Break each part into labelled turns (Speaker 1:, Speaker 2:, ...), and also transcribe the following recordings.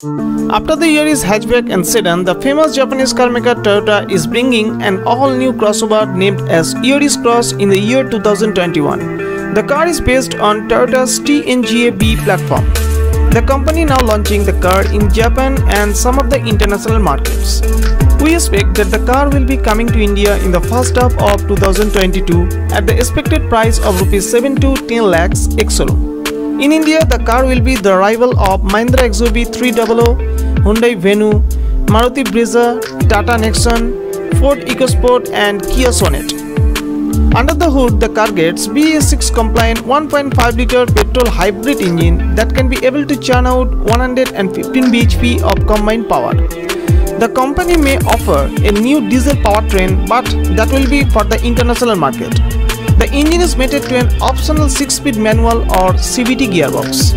Speaker 1: After the Yaris hatchback and sedan, the famous Japanese carmaker Toyota is bringing an all-new crossover named as Yaris Cross in the year 2021. The car is based on Toyota's TNGA-B platform. The company now launching the car in Japan and some of the international markets. We expect that the car will be coming to India in the first half of 2022 at the expected price of Rs 7 to 10 lakhs ex-showroom. In India, the car will be the rival of Mahindra XUV 300, Hyundai Venue, Maruti Brezza, Tata Nexon, Ford EcoSport and Kia Sonet. Under the hood, the car gets BS6 compliant 1.5 liter petrol hybrid engine that can be able to churn out 115 bhp of combined power. The company may offer a new diesel powertrain but that will be for the international market. Engine is mated to an optional 6-speed manual or CVT gearbox.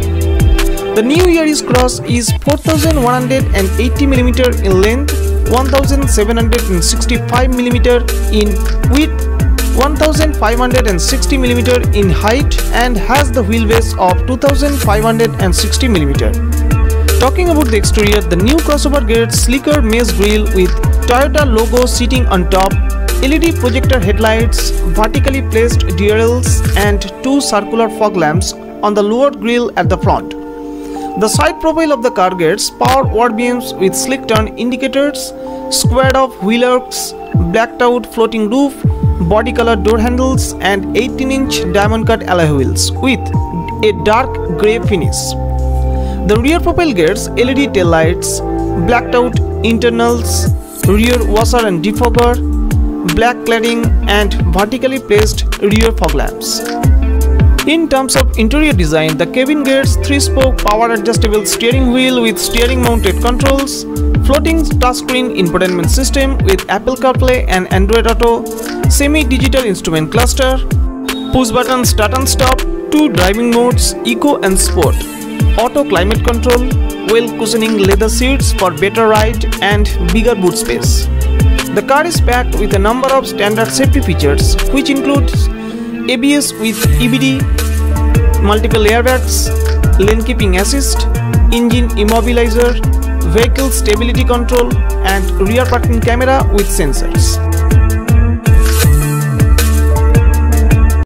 Speaker 1: The new Yaris Cross is 4180mm in length, 1765mm in width, 1560mm in height and has the wheelbase of 2560mm. Talking about the exterior, the new crossover gets sleeker mesh grille with Toyota logo sitting on top LED projector headlights, vertically placed DRLs and two circular fog lamps on the lowered grille at the front. The side profile of the car gets power ward beams with slick turn indicators, squared off wheel arcs, blacked out floating roof, body color door handles and 18 inch diamond cut alloy wheels with a dark grey finish. The rear profile gets LED tail lights, blacked out internals, rear washer and defogger, black cladding and vertically placed rear fog lamps. In terms of interior design, the cabin gets 3-spoke power adjustable steering wheel with steering mounted controls, floating touchscreen infotainment system with Apple CarPlay and Android Auto, semi-digital instrument cluster, push button start and stop, two driving modes Eco and Sport, auto climate control, well cushioning leather seats for better ride and bigger boot space. The car is packed with a number of standard safety features which includes ABS with EBD, multiple airbags, lane keeping assist, engine immobilizer, vehicle stability control and rear parking camera with sensors.